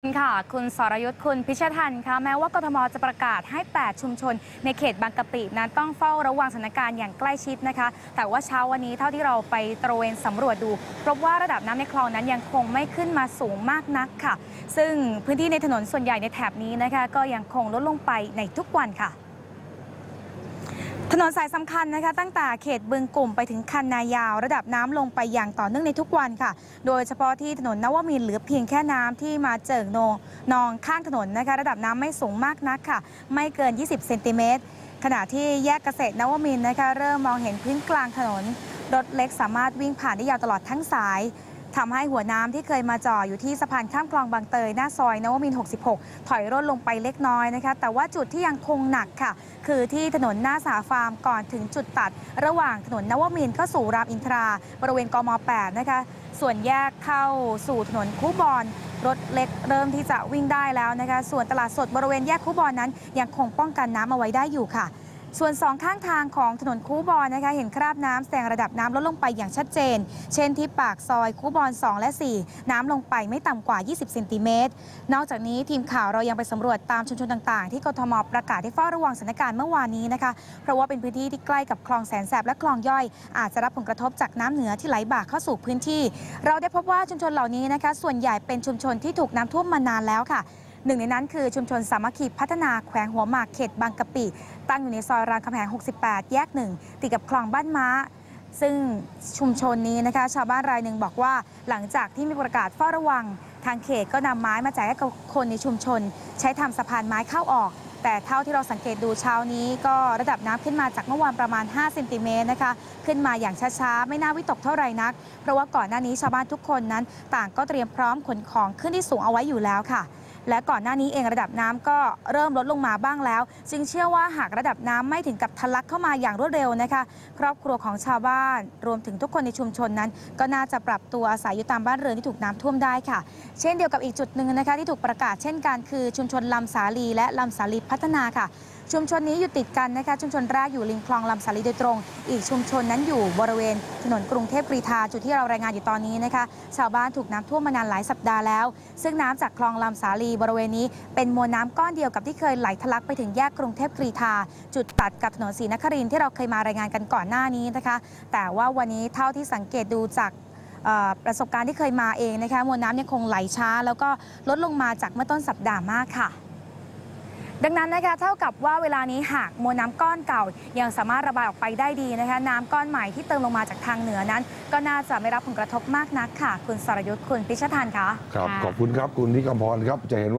ค่ะ คุณสรยุทธ์ คุณพิชทันคะแม้ว่ากทมจะประกาศให้ 8 ชุมชน ในเขตบางกะปินั้นต้องเฝ้าระวังสถานการณ์อย่างใกล้ชิดนะคะ แต่ว่าเช้าวันนี้เท่าที่เราไปตระเวนสำรวจดูพบว่าระดับน้ำในคลองนั้นยังคงไม่ขึ้นมาสูงมากนักค่ะ ซึ่งพื้นที่ในถนนส่วนใหญ่ในแถบนี้นะคะ ก็ยังคงลดลงไปในทุกวันค่ะ นนสายสำคัญนะคะตั้งแต่เขตบึงกลุ่มไปถึงคันนายาว ระดับน้ำลงไปอย่างต่อเนื่องในทุกวันค่ะ โดยเฉพาะที่ถนนนวมินทร์เหลือเพียงแค่น้ำที่มาเจิ่งนองนองข้างถนนนะคะระดับน้ำไม่สูงมากนักค่ะ ไม่เกิน 20 เซนติเมตรขณะที่แยกเกษตรนวมินนะคะเริ่มมองเห็นพื้นกลางถนน รถเล็กสามารถวิ่งผ่านได้ยาวตลอดทั้งสาย ทำให้หัวน้ำที่เคยมาจ่ออยู่ที่สะพานข้ามคลองบางเตยหน้าซอยนวมิน 66 ถอยร่นลงไปเล็กน้อยนะคะ แต่ว่าจุดที่ยังคงหนักค่ะ คือที่ถนนหน้าสาฟาร์มก่อนถึงจุดตัด ระหว่างถนนนวมินเข้าสู่รามอินทรา บริเวณกม 8 นะคะ ส่วนแยกเข้าสู่ถนนคูบอนรถเล็กเริ่มที่จะวิ่งได้แล้วนะคะ ส่วนตลาดสดบริเวณแยกคูบอนนั้น ยังคงป้องกันน้ำเอาไว้ได้อยู่ค่ะ ส่วนสองข้างทางของถนนคูบอนนะคะเห็นคราบน้ำแสงระดับน้ำลดลงไปอย่างชัดเจน เช่นที่ปากซอยคูบอน 2 และ 4 น้ำลงไปไม่ต่ำกว่า 20 เซนติเมตร นอกจากนี้ทีมข่าวเรายังไปสำรวจตามชุมชนต่างๆ ที่กทมประกาศให้เฝ้าระวังสถานการณ์เมื่อวานนี้นะคะเพราะว่าเป็นพื้นที่ที่ใกล้กับคลองแสนแสบและคลองย่อย อาจจะรับผลกระทบจากน้ำเหนือที่ไหลบ่าเข้าสู่พื้นที่ เราได้พบว่าชุมชนเหล่านี้นะคะส่วนใหญ่เป็นชุมชนที่ถูกน้ำท่วมมานานแล้วค่ะ หนึ่งในนั้นคือชุมชนสามัคคีพัฒนาแขวงหัวหมากเขตบางกะปิ ตั้งอยู่ในซอยรามคำแหง 68 แยกหนึ่งติดกับคลองบ้านม้า ซึ่งชุมชนนี้นะคะ ชาวบ้านรายหนึ่งบอกว่าหลังจากที่มีประกาศเฝ้าระวัง ทางเขตก็นำไม้มาแจกให้กับคนในชุมชน ใช้ทำสะพานไม้เข้าออก แต่เท่าที่เราสังเกตดูเช้านี้ ก็ระดับน้ำขึ้นมาจากเมื่อวานประมาณ 5 เซนติเมตรนะคะ ขึ้นมาอย่างช้าๆ ไม่น่าวิตกเท่าไหร่นัก เพราะว่าก่อนหน้านี้ชาวบ้านทุกคนนั้น ต่างก็เตรียมพร้อมขนของขึ้นที่สูงเอาไว้อยู่แล้วค่ะ และก่อนหน้านี้เองระดับน้ำก็เริ่มลดลงมาบ้างแล้ว จึงเชื่อว่าหากระดับน้ำไม่ถึงกับทะลักเข้ามาอย่างรวดเร็วนะคะ ครอบครัวของชาวบ้าน รวมถึงทุกคนในชุมชนนั้น ก็น่าจะปรับตัวอาศัยอยู่ตามบ้านเรือนที่ถูกน้ำท่วมได้ค่ะ เช่นเดียวกับอีกจุดหนึ่งนะคะที่ถูกประกาศเช่นกันคือชุมชนลำสาลีและลำสาลีพัฒนาค่ะ ชุมชนนี้อยู่ติดกันนะคะ ชุมชนแรกอยู่ริมคลองลำสาลีโดยตรง อีกชุมชนนั้นอยู่บริเวณถนนกรุงเทพกรีฑาจุดที่เรารายงานอยู่ตอนนี้นะคะ ชาวบ้านถูกน้ำท่วมมานานหลายสัปดาห์แล้ว ซึ่งน้ำจากคลองลำสาลีบริเวณนี้เป็นมวลน้ำก้อนเดียวกับที่เคยไหลทะลักไปถึงแยกกรุงเทพกรีฑาจุดตัดกับถนนศรีนครินที่เราเคยมารายงานกันก่อนหน้านี้นะคะ แต่ว่าวันนี้เท่าที่สังเกตดูจากประสบการณ์ที่เคยมาเองนะคะมวลน้ำยังคงไหลช้า แล้วก็ลดลงมาจากเมื่อต้นสัปดาห์มากค่ะ ดังนั้นนะคะเท่ากับว่าเวลานี้หากมวลน้ำก้อนเก่า ยังสามารถระบายออกไปได้ดีนะคะน้ำก้อนใหม่ที่เติมลงมาจากทางเหนือนั้น ก็น่าจะไม่รับผลกระทบมากนักค่ะ คุณสรยุทธ์คุณพิชทันคะครับขอบคุณครับคุณนิกำพรครับจะเห็น